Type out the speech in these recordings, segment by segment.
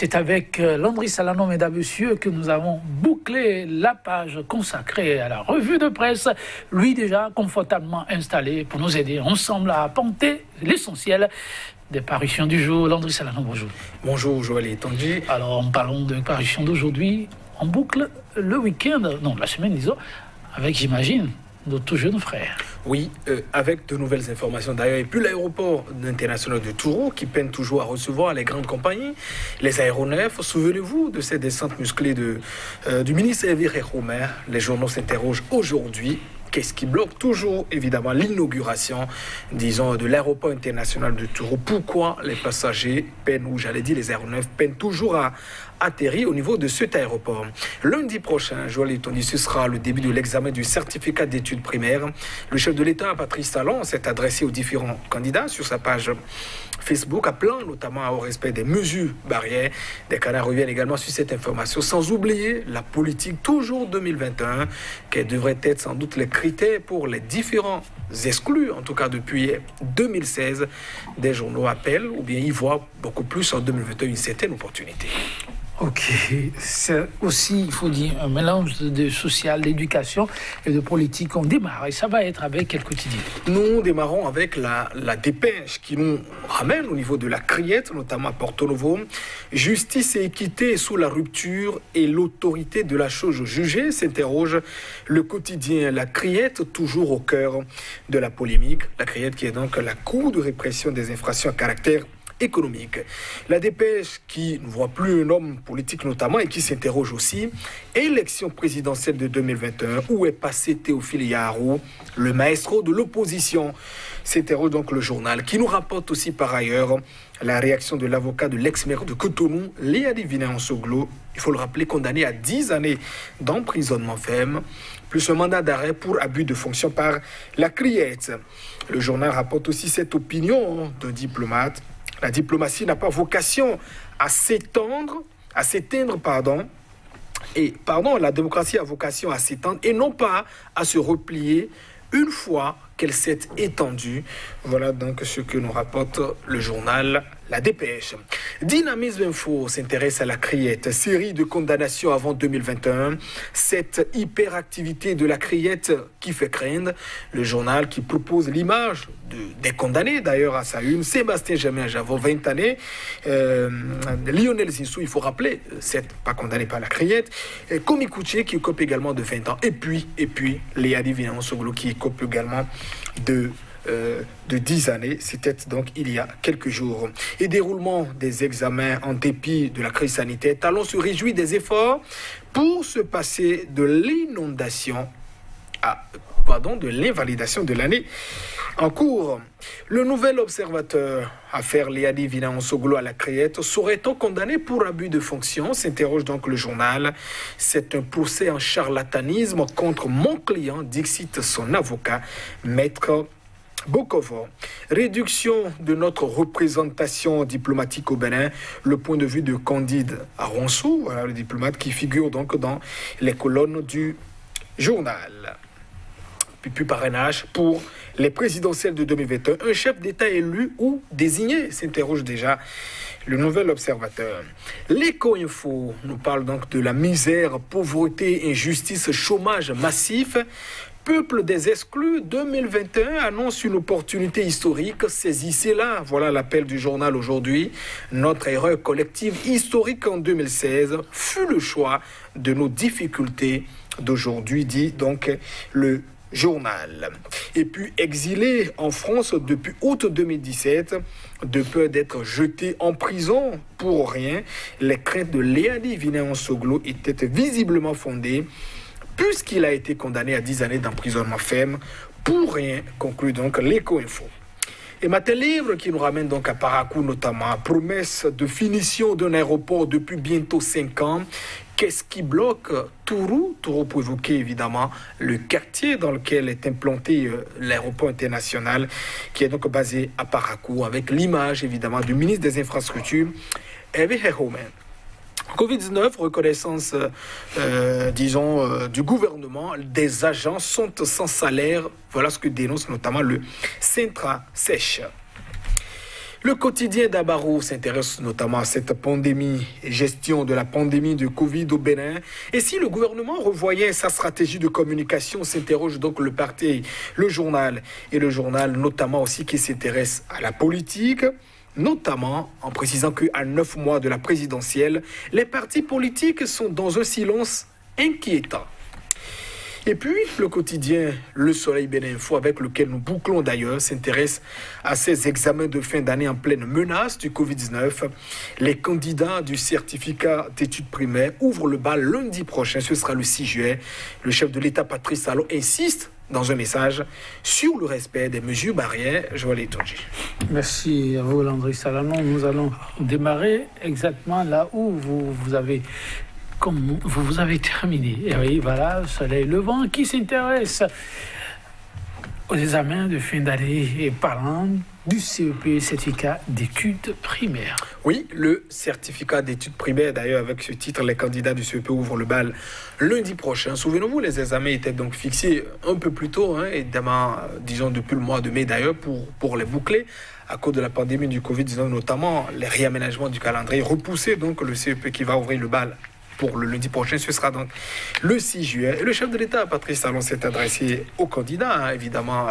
c'est avec euh, Landry Salano, mesdames, messieurs, que nous avons bouclé la page consacrée à la revue de presse. Lui déjà confortablement installé pour nous aider ensemble à apporter l'essentiel des parutions du jour. Landry Salano, bonjour. Bonjour, Joël et. Alors, en parlant de parutions d'aujourd'hui, on boucle le week-end, non, la semaine, disons, avec, j'imagine, nos tout jeunes frères. Oui, euh, avec de nouvelles informations d'ailleurs. Et puis l'aéroport international de Touro, qui peine toujours à recevoir les grandes compagnies, les aéronefs. Souvenez-vous de cette descente musclée de, euh, du ministre Evire Romer. Les journaux s'interrogent aujourd'hui Qu'est-ce qui bloque toujours, évidemment, l'inauguration, disons, de l'aéroport international de Touro Pourquoi les passagers peinent, ou j'allais dire les aéronefs, peinent toujours à atterrir au niveau de cet aéroport Lundi prochain, Joël Tony, ce sera le début de l'examen du certificat d'études primaires. Le chef de l'État, Patrice Talon, s'est adressé aux différents candidats sur sa page Facebook, appelant notamment au respect des mesures barrières. Des canards reviennent également sur cette information, sans oublier la politique toujours 2021, quels devraient être sans doute les critères pour les différents exclus, en tout cas depuis 2016, des journaux appellent ou bien y voient beaucoup plus en 2021 une certaine opportunité. Ok, c'est aussi, il faut dire, un mélange de social, d'éducation et de politique. On démarre et ça va être avec quel quotidien? Nous démarrons avec la, la dépêche qui nous ramène au niveau de la criette, notamment à Porto Novo. Justice et équité sous la rupture et l'autorité de la chose jugée s'interroge le quotidien. La criette, toujours au cœur de la polémique. La criette qui est donc la Cour de répression des infractions à caractère économique. La dépêche qui ne voit plus un homme politique notamment et qui s'interroge aussi, élection présidentielle de 2021, où est passé Théophile Yarou, le maestro de l'opposition? S'interroge donc le journal qui nous rapporte aussi par ailleurs la réaction de l'avocat de l'ex-maire de Cotonou, Léa Divina Soglo, il faut le rappeler, condamné à 10 années d'emprisonnement ferme, plus un mandat d'arrêt pour abus de fonction par la criette. Le journal rapporte aussi cette opinion d'un diplomate la diplomatie n'a pas vocation à s'étendre, à s'éteindre, pardon. Et, pardon, la démocratie a vocation à s'étendre et non pas à se replier une fois qu'elle s'est étendue. Voilà donc ce que nous rapporte le journal La Dépêche. Dynamisme Info s'intéresse à la criette, série de condamnations avant 2021. Cette hyperactivité de la criette qui fait craindre. Le journal qui propose l'image de, des condamnés, d'ailleurs, à sa une. Sébastien Jamin Javot, 20 années. Euh, Lionel Zinsou, il faut rappeler, c'est pas condamné par la criette. Komi Kouché qui coupe également de 20 ans. Et puis, et puis, Léa Divina qui coupe également de, euh, de 10 années. C'était donc il y a quelques jours. Et déroulement des examens en dépit de la crise sanitaire, Talon se réjouit des efforts pour se passer de l'inondation à pardon, de l'invalidation de l'année en cours. Le nouvel observateur, affaire Léadi Vina-Onsoglo à la Créette, serait-on condamné pour abus de fonction? S'interroge donc le journal. C'est un procès en charlatanisme contre mon client, dixit son avocat, maître Bokovo. Réduction de notre représentation diplomatique au Bénin, le point de vue de Candide Aronsou, voilà, le diplomate qui figure donc dans les colonnes du journal puis, parrainage pour les présidentielles de 2021. Un chef d'État élu ou désigné s'interroge déjà le nouvel observateur. L'éco-info nous parle donc de la misère, pauvreté, injustice, chômage massif. Peuple des exclus 2021 annonce une opportunité historique. Saisissez-la. Voilà l'appel du journal aujourd'hui. Notre erreur collective historique en 2016 fut le choix de nos difficultés d'aujourd'hui, dit donc le journal. Et puis exilé en France depuis août 2017, de peur d'être jeté en prison pour rien, les craintes de Léadi Vinéon Soglo étaient visiblement fondées, puisqu'il a été condamné à 10 années d'emprisonnement ferme pour rien, conclut donc l'éco-info. Et Livre qui nous ramène donc à Paracou notamment, promesse de finition d'un aéroport depuis bientôt 5 ans. Qu'est-ce qui bloque Tourou? Tourou pour évoquer évidemment le quartier dans lequel est implanté euh, l'aéroport international qui est donc basé à Paracou avec l'image évidemment du ministre des Infrastructures, Hervé Herhomen. Covid-19, reconnaissance, euh, disons, euh, du gouvernement, des agents sont sans salaire. Voilà ce que dénonce notamment le Centra Sèche. Le quotidien d'Abarou s'intéresse notamment à cette pandémie et gestion de la pandémie de Covid au Bénin. Et si le gouvernement revoyait sa stratégie de communication, s'interroge donc le parti, le journal et le journal notamment aussi qui s'intéresse à la politique notamment en précisant qu'à neuf mois de la présidentielle, les partis politiques sont dans un silence inquiétant. Et puis, le quotidien Le Soleil Béninfo, avec lequel nous bouclons d'ailleurs, s'intéresse à ces examens de fin d'année en pleine menace du Covid-19. Les candidats du certificat d'études primaires ouvrent le bal lundi prochain, ce sera le 6 juillet. Le chef de l'État, Patrice Talon, insiste dans un message sur le respect des mesures barrières. Je vois les Merci à vous, Landry Salanon. Nous allons démarrer exactement là où vous, vous avez comme vous, vous avez terminé. Et oui, voilà, soleil levant qui s'intéresse aux examens de fin d'année et parlant du CEP, certificat d'études primaires. Oui, le certificat d'études primaires, d'ailleurs, avec ce titre, les candidats du CEP ouvrent le bal lundi prochain. Souvenez-vous, les examens étaient donc fixés un peu plus tôt, hein, évidemment, disons depuis le mois de mai d'ailleurs, pour, pour les boucler à cause de la pandémie du Covid-19, notamment les réaménagements du calendrier, repousser donc le CEP qui va ouvrir le bal pour le lundi prochain. Ce sera donc le 6 juillet. Et le chef de l'État, Patrice Talon, s'est adressé aux candidats, hein, évidemment,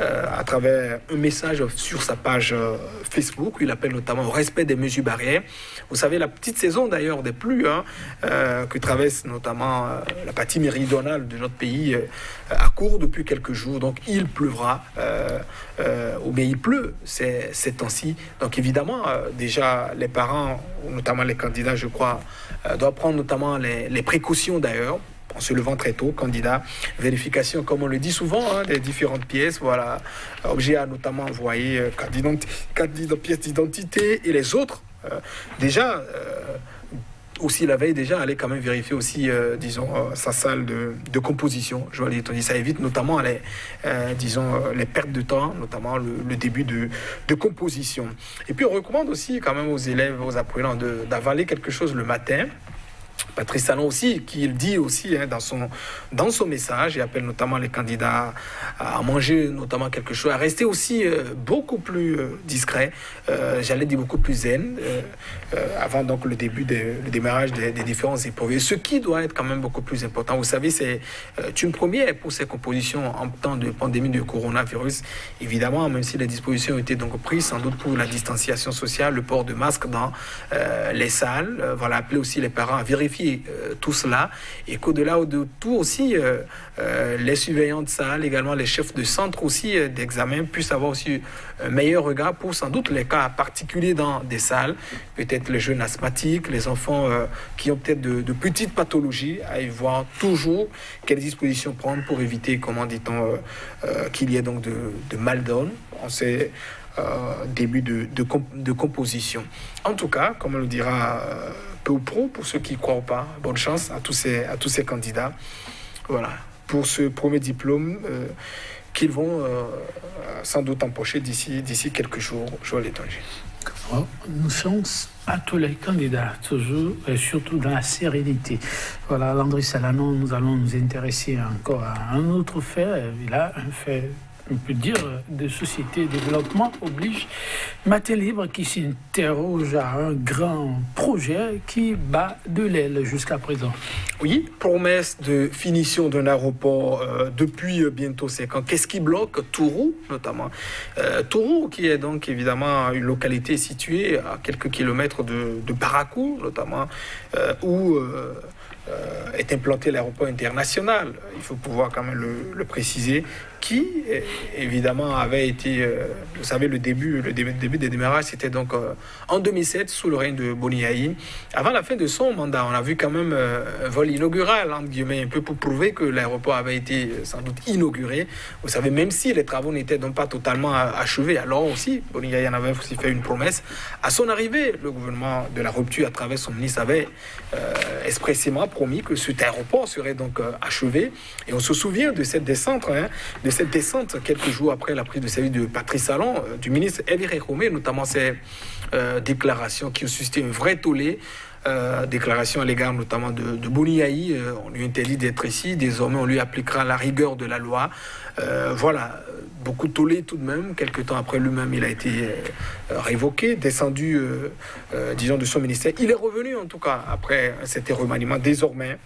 euh, à travers un message sur sa page euh, Facebook. il appelle notamment au respect des mesures barrières. Vous savez, la petite saison d'ailleurs des pluies hein, euh, que traverse notamment la partie méridionale de notre pays à court depuis quelques jours. Donc il pleuvra, ou bien il pleut ces, ces temps-ci. Donc évidemment, déjà les parents, notamment les candidats, je crois, doivent prendre notamment les, précautions d'ailleurs en se levant très tôt, candidat, vérification, comme on le dit souvent, hein, des différentes pièces, voilà, objet à notamment envoyer, euh, candidat, d'identité et les autres. Euh, déjà, euh, aussi la veille déjà, aller quand même vérifier aussi, disons, sa salle de, composition. Je vois les ça évite notamment les, disons, les pertes de temps, notamment le, début de, de, composition. Et puis on recommande aussi quand même aux élèves, aux apprenants d'avaler quelque chose le matin Patrice Talon aussi, qui dit aussi hein, dans, son, dans son message, il appelle notamment les candidats à manger notamment quelque chose, à rester aussi euh, beaucoup plus euh, discret, euh, j'allais dire beaucoup plus zen, avant donc le début, de, démarrage des, différents épreuves. ce qui doit être quand même beaucoup plus important, vous savez, c'est une première pour ces compositions en temps de pandémie de coronavirus. Évidemment, même si les dispositions ont été donc prises, sans doute pour la distanciation sociale, le port de masque dans les salles, voilà, appeler aussi les parents à vérifier euh, tout cela et qu'au-delà de tout aussi, euh, euh, les surveillants de salle, également les chefs de centre aussi d'examen puissent avoir aussi un meilleur regard pour sans doute les cas particuliers dans des salles, peut-être les jeunes asthmatiques, les enfants qui ont peut-être de, petites pathologies, à y voir toujours quelles dispositions prendre pour éviter, comment dit-on, qu'il y ait donc de, de mal donne. On sait de, de, composition. En tout cas, comme on le dira peu ou pro, pour ceux qui ne croient pas. Bonne chance à tous ces, à tous ces candidats. Voilà, pour ce premier diplôme euh, qu'ils vont euh, sans doute empocher d'ici, d'ici quelques jours. Joël Étranger. Nous sommes à tous les candidats, toujours et surtout dans la sérénité. Voilà, Landry Salanon, nous allons nous intéresser encore à un autre fait. A un fait on peut dire, de société de développement oblige Matin Libre qui s'interroge à un grand projet qui bat de l'aile jusqu'à présent. Oui, promesse de finition d'un aéroport euh, depuis bientôt 5 ans. Qu'est-ce qui bloque Tourou, notamment euh, Tourou, qui est donc évidemment une localité située à quelques kilomètres de, de notamment, euh, où est implanté l'aéroport international. Il faut pouvoir quand même le préciser qui, évidemment, avait été, euh, vous savez, le début, le début, début des démarrages, c'était donc euh, en 2007, sous le règne de Boniaï. Avant la fin de son mandat, on a vu quand même euh, un vol inaugural, entre guillemets, un peu pour prouver que l'aéroport avait été sans doute inauguré. Vous savez, même si les travaux n'étaient donc pas totalement achevés, alors aussi, Boniaï en avait aussi fait une promesse. À son arrivée, le gouvernement de la rupture, à travers son ministre, avait expressément promis que cet aéroport serait donc achevé. Et on se souvient de cette descente, hein, de cette descente quelques jours après la prise de service de Patrice Salon, euh, du ministre Elie Romé, notamment ses euh, déclarations qui ont suscité un vrai tollé déclaration à l'égard notamment de, de Boniaï. on lui interdit d'être ici. Désormais, on lui appliquera la rigueur de la loi. voilà, beaucoup tollé tout de même. Quelques temps après lui-même, il a été révoqué, descendu, disons, de son ministère. Il est revenu en tout cas après cet remaniement. Désormais,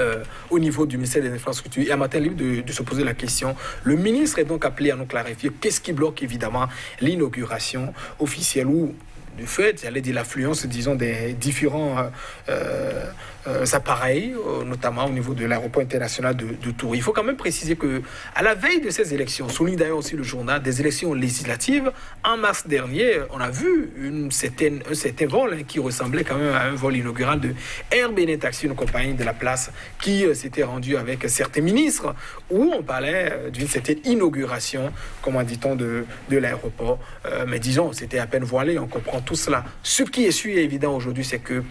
euh, au niveau du ministère des Infrastructures. Et à matin libre de, de, se poser la question. Le ministre est donc appelé à nous clarifier qu'est-ce qui bloque évidemment l'inauguration officielle ou du fait, j'allais dire l'affluence, disons, des différents euh, euh, appareils, notamment au niveau de l'aéroport international de, de, Tours. Il faut quand même préciser que à la veille de ces élections, souligne d'ailleurs aussi le journal des élections législatives, en mars dernier, on a vu une certaine, un certain vol hein, qui ressemblait quand même à un vol inaugural de Air Taxi, une compagnie de la place, qui s'était rendu avec certains ministres, où on parlait d'une certaine inauguration, comment dit-on, de, de l'aéroport. mais disons, c'était à peine voilé, on comprend tout cela. Ce qui est sûr et évident aujourd'hui, c'est que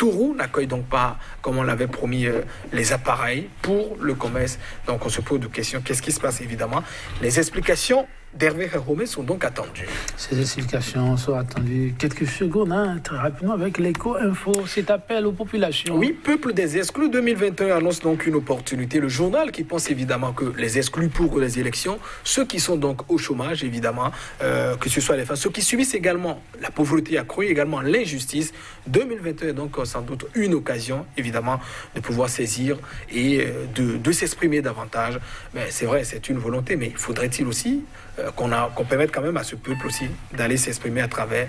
Tourou n'accueille donc pas, comme on l'avait promis, euh, les appareils pour le commerce. Donc on se pose des questions. Qu'est-ce qui se passe évidemment? Les explications d'Hervé Romé sont donc attendues. Ces explications sont attendues quelques secondes, hein, très rapidement, avec l'éco-info, cet appel aux populations. Oui, Peuple des exclus 2021 annonce donc une opportunité. Le journal qui pense évidemment que les exclus pour les élections, ceux qui sont donc au chômage, évidemment, euh, que ce soit les femmes, ceux qui subissent également la pauvreté accrue, également l'injustice, 2021 est donc sans doute une occasion, évidemment, de pouvoir saisir et euh, de, de s'exprimer davantage. Mais c'est vrai, c'est une volonté, mais faudrait-il aussi euh, qu'on permette quand même à ce peuple aussi d'aller s'exprimer à travers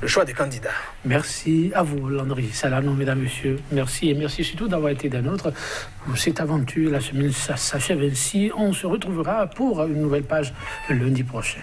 le choix des candidats. Merci à vous, Landry Salano, mesdames, messieurs. Merci et merci surtout d'avoir été d'un autre cette aventure. La semaine s'achève ainsi. On se retrouvera pour une nouvelle page lundi prochain.